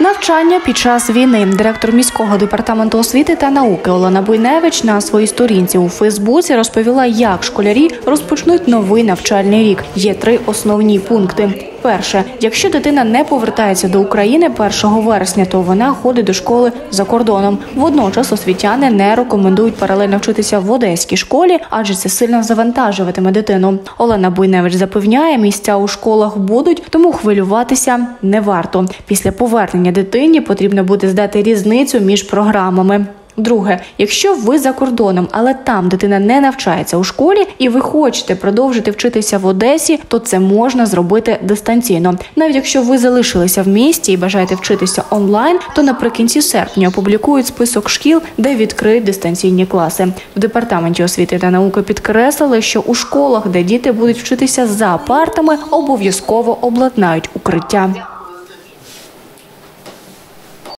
Навчання під час війни директор міського департаменту освіти та науки Олена Буйневич на своїй сторінці у Фейсбуці розповіла, як школярі розпочнуть новий навчальний рік. Є три основні пункти. Перше, якщо дитина не повертається до України 1 вересня, то вона ходить до школи за кордоном. Водночас освітяни не рекомендують паралельно вчитися в одеській школі, адже це сильно завантажуватиме дитину. Олена Буйневич запевняє, місця у школах будуть, тому хвилюватися не варто. Після повернення дитині потрібно буде здати різницю між програмами. Друге, якщо ви за кордоном, але там дитина не навчається у школі, і ви хочете продовжити вчитися в Одесі, то це можна зробити дистанційно. Навіть якщо ви залишилися в місті і бажаєте вчитися онлайн, то наприкінці серпня опублікують список шкіл, де відкриють дистанційні класи. В департаменті освіти та науки підкреслили, що у школах, де діти будуть вчитися за партами, обов'язково обладнають укриття.